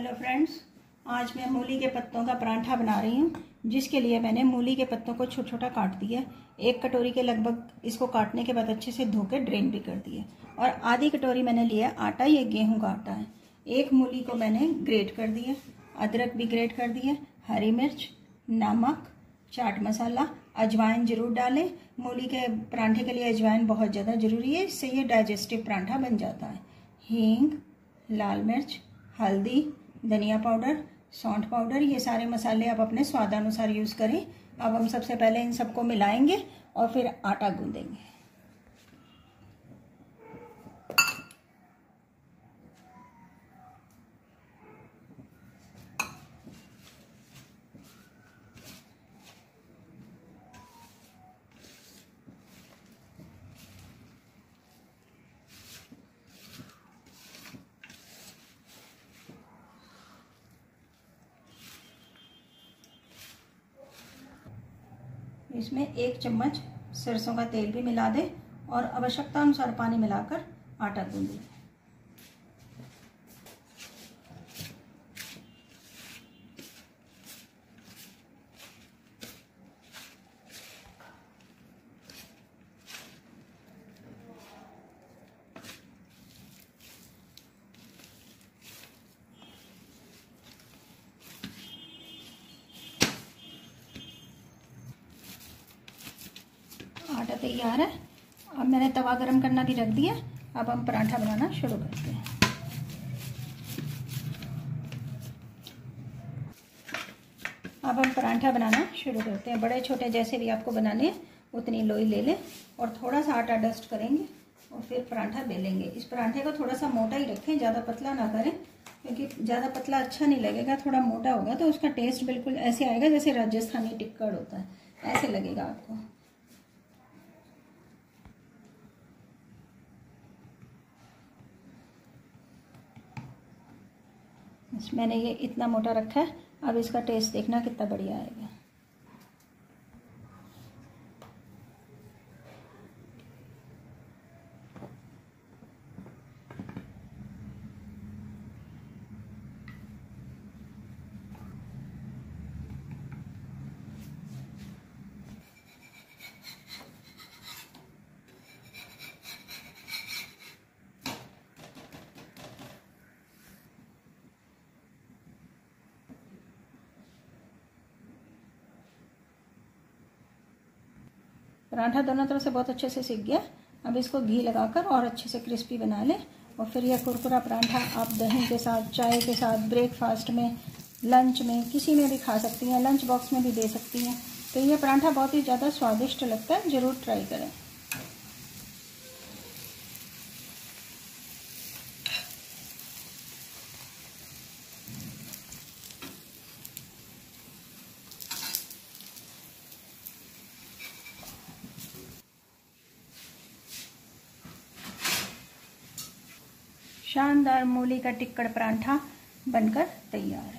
Hello friends आज मैं मूली के पत्तों का पराठा बना रही हूँ, जिसके लिए मैंने मूली के पत्तों को छोटा छोटा काट दिया एक कटोरी के लगभग इसको काटने के बाद अच्छे से धो के ड्रेन भी कर दिए और आधी कटोरी मैंने लिया आटा, ये गेहूँ का आटा है। एक मूली को मैंने ग्रेट कर दिया अदरक भी ग्रेट कर दिया हरी मिर्च, नमक, चाट मसाला, अजवाइन ज़रूर डालें। मूली के पराठे के लिए अजवाइन बहुत ज़्यादा ज़रूरी है, इससे ये डाइजेस्टिव पराठा बन जाता है। हींग, लाल मिर्च, हल्दी धनिया पाउडर, सौंठ पाउडर, ये सारे मसाले आप अपने स्वादानुसार यूज़ करें। अब हम सबसे पहले इन सबको मिलाएँगे और फिर आटा गूंदेंगे। इसमें एक चम्मच सरसों का तेल भी मिला दें और आवश्यकता अनुसार पानी मिलाकर आटा गूंदें। तैयार है। अब मैंने तवा गरम करना भी रख दिया। अब हम पराठा बनाना शुरू करते हैं। अब हम पराठा बनाना शुरू करते हैं। बड़े छोटे जैसे भी आपको बनाने हैं, उतनी लोई ले लें और थोड़ा सा आटा डस्ट करेंगे और फिर पराठा बेलेंगे। इस पराठे को थोड़ा सा मोटा ही रखें, ज़्यादा पतला ना करें, क्योंकि ज़्यादा पतला अच्छा नहीं लगेगा, थोड़ा मोटा होगा तो उसका टेस्ट बिल्कुल ऐसे आएगा जैसे राजस्थानी टिक्कड़ होता है। ऐसे लगेगा आपको। मैंने ये इतना मोटा रखा है अब इसका टेस्ट देखना कितना बढ़िया आएगा। पराठा दोनों तरफ़ से बहुत अच्छे से सीख गया। अब इसको घी लगाकर और अच्छे से क्रिस्पी बना लें और फिर यह कुरकुरा पराठा आप दही के साथ, चाय के साथ ब्रेकफास्ट में लंच में, किसी में भी खा सकती हैं लंच बॉक्स में भी दे सकती हैं। तो यह पराठा बहुत ही ज़्यादा स्वादिष्ट लगता है, ज़रूर ट्राई करें। शानदार मूली का टिक्कड़ परांठा बनकर तैयार है।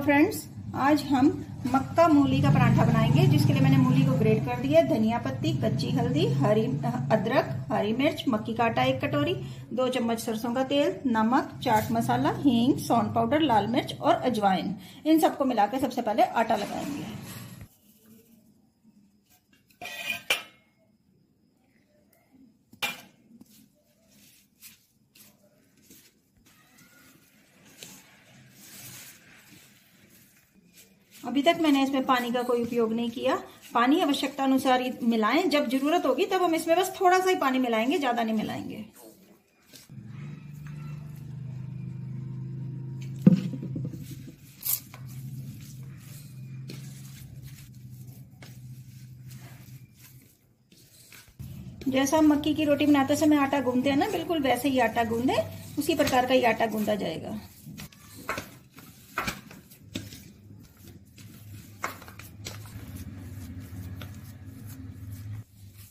फ्रेंड्स आज हम मक्का मूली का पराठा बनाएँगे, जिसके लिए मैंने मूली को ग्रेट कर दिया धनिया पत्ती, कच्ची हल्दी, हरी अदरक, हरी मिर्च, मक्की का आटा एक कटोरी, दो चम्मच सरसों का तेल, नमक, चाट मसाला, हींग सोन पाउडर, लाल मिर्च और अजवाइन। इन सबको मिलाकर सबसे पहले आटा लगाएँगे। अभी तक मैंने इसमें पानी का कोई उपयोग नहीं किया। पानी आवश्यकता अनुसार मिलाएँ। जब ज़रूरत होगी तब हम इसमें बस थोड़ा सा ही पानी मिलाएँगे, ज़्यादा नहीं मिलाएँगे। जैसा हम मक्की की रोटी बनाते समय आटा गूंदते हैं ना, बिल्कुल वैसे ही आटा गूंदे, उसी प्रकार का ही आटा गूंदा जाएगा।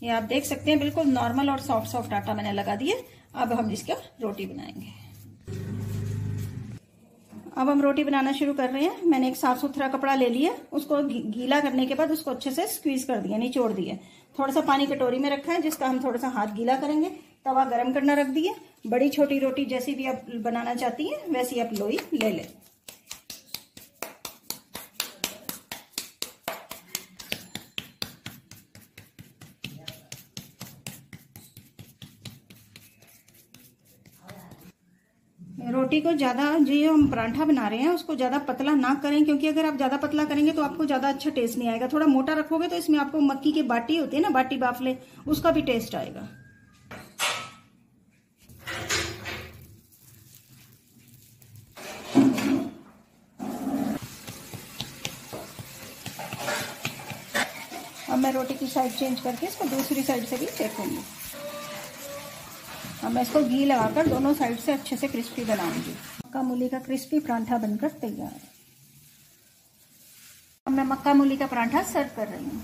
ये आप देख सकते हैं, बिल्कुल नॉर्मल और सॉफ्ट सॉफ्ट आटा मैंने लगा दिए। अब हम इसका रोटी बनाएँगे। अब हम रोटी बनाना शुरू कर रहे हैं। मैंने एक साफ़ सुथरा कपड़ा ले लिया। उसको गीला करने के बाद उसको अच्छे से स्क्वीज कर दिया निचोड़ दिया। थोड़ा सा पानी कटोरी में रखा है, जिसका हम थोड़ा सा हाथ गीला करेंगे। तवा गरम करना रख दिए बड़ी छोटी रोटी जैसी भी आप बनाना चाहती हैं, वैसी आप लोई ले लें। रोटी को ज़्यादा जो हम परांठा बना रहे हैं, उसको ज़्यादा पतला ना करें, क्योंकि अगर आप ज़्यादा पतला करेंगे तो आपको ज़्यादा अच्छा टेस्ट नहीं आएगा। थोड़ा मोटा रखोगे तो इसमें आपको मक्की की बाटी होती है ना, बाटी बाफले, उसका भी टेस्ट आएगा। अब मैं रोटी की साइड चेंज करके इसको दूसरी साइड से भी चेक सेकूँगी अब मैं इसको घी लगाकर दोनों साइड से अच्छे से क्रिस्पी बनाऊँगी। मक्का मूली का क्रिस्पी परांठा बनकर तैयार है। अब मैं मक्का मूली का परांठा सर्व कर रही हूँ।